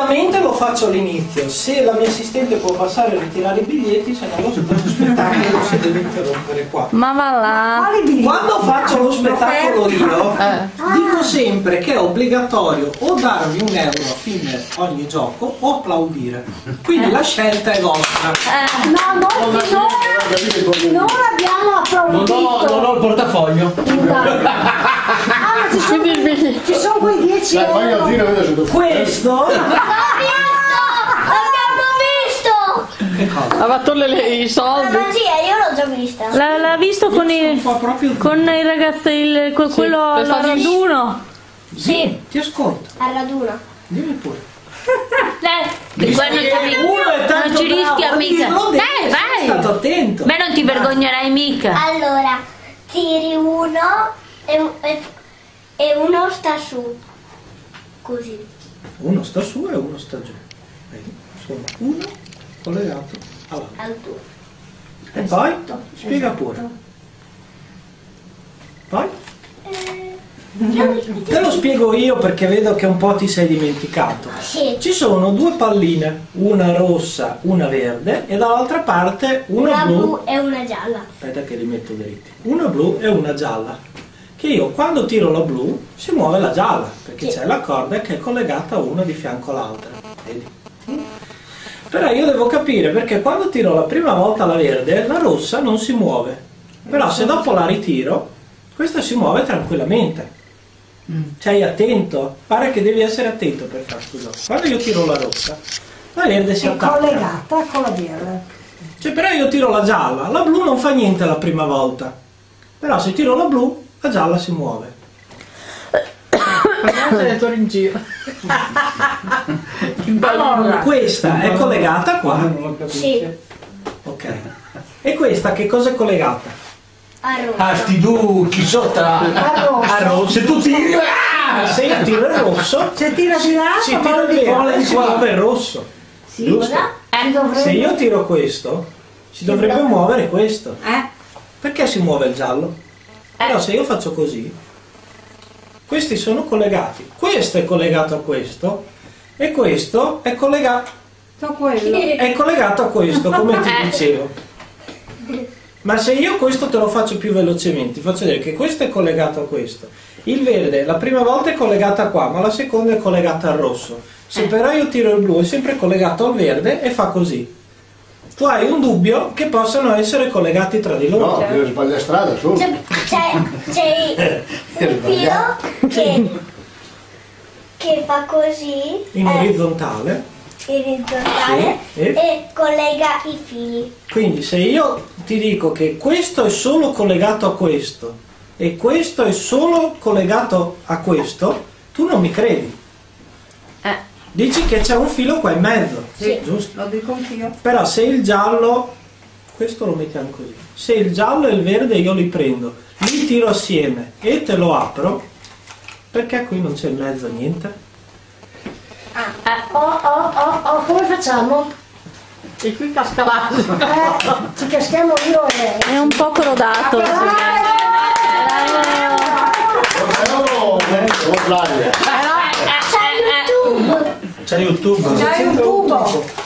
Solitamente lo faccio all'inizio, se la mia assistente può passare a ritirare i biglietti, se no lo spettacolo si deve interrompere qua. Ma va là. Quando faccio lo spettacolo io, Eh. dico sempre che è obbligatorio o darvi un euro a fine ogni gioco o applaudire. Quindi la scelta è vostra. Eh. No, noi finora, finora abbiamo Non applaudito. ho, non ho il portafoglio. Ci sono, quei 10 Dai, fai euro. il giro, vedo se tu. Questo L'abbiamo visto! che cosa? Ha fatto le- le- i soldi. Ma zia, io l'ho già vista. L'ha, l'ha visto con il, proprio con il ragazzo, il, que- quello per al fargli- raduno. Sì, Ti ascolto, al raduno. dimmi pure. Dai, Visto non che ci, uno è tanto non ci bravo rischia a mica. dirlo, devi Dai, essere stato vai. attento. Beh, non ti vergognerai mica. Allora, tiri uno e, e- e uno sta su. Così. Uno sta su e uno sta giù. Vedi? Sono uno collegato all'altro. Al. E poi? Spiega pure. Poi? Te lo spiego io perché vedo che un po' ti sei dimenticato. Sì. Ci sono due palline, una rossa, una verde e dall'altra parte una, Una blu. blu e una gialla. Aspetta che li metto dritti. Una blu e una gialla. Che io quando tiro la blu si muove la gialla, perché c'è la corda che è collegata una di fianco all'altra. Vedi? Però io devo capire perché quando tiro la prima volta la verde, la rossa non si muove. Però se dopo la ritiro, questa si muove tranquillamente. Sei attento? Pare che devi essere attento per far scusa. Quando io tiro la rossa, la verde si È attacca. collegata con la verde. Cioè, però io tiro la gialla, la blu non fa niente la prima volta. Però se tiro la blu, la gialla si muove. in giro. Allora, Questa è collegata qua. Non lo Sì. capisce. Ok. E questa che cosa è collegata? A rosso. Ah, sti ducchi sotto. a rosso. A rosso. Se tu tiri. Ah! Se io tiro il rosso, Se tira di là, si fa tira il verde, si muove il rosso. Sì, Giusto? si dovrebbe- Se io tiro questo, si dovrebbe muovere questo. Eh? Perché si muove il giallo? Però se io faccio così, questi sono collegati. Questo è collegato a questo e questo è collegato, è collegato a questo, come ti dicevo. Ma se io questo te lo faccio più velocemente, ti faccio vedere che questo è collegato a questo. Il verde la prima volta è collegata qua, ma la seconda è collegata al rosso. Se però io tiro il blu è sempre collegato al verde e fa così. Tu hai un dubbio che possano essere collegati tra di loro. No, devi sbagliare strada, su. C'è, c'è, c'è un filo che, che fa così in eh, orizzontale. orizzontale Sì, e- e collega i fili. Quindi se io ti dico che questo è solo collegato a questo e questo è solo collegato a questo, tu non mi credi. Eh. Dici che c'è un filo qua in mezzo, Sì. giusto? Lo dico anch'io. Però se il giallo, questo lo mettiamo così, se il giallo e il verde io li prendo, li tiro assieme e te lo apro, perché qui non c'è in mezzo niente? Oh, oh, oh, oh, come facciamo? E qui casca l'asino. Eh, ci caschiamo io e lei. È un po' crodato. Oh, oh, Flavia. C'è YouTube! C'è YouTube. C'hai un tubo.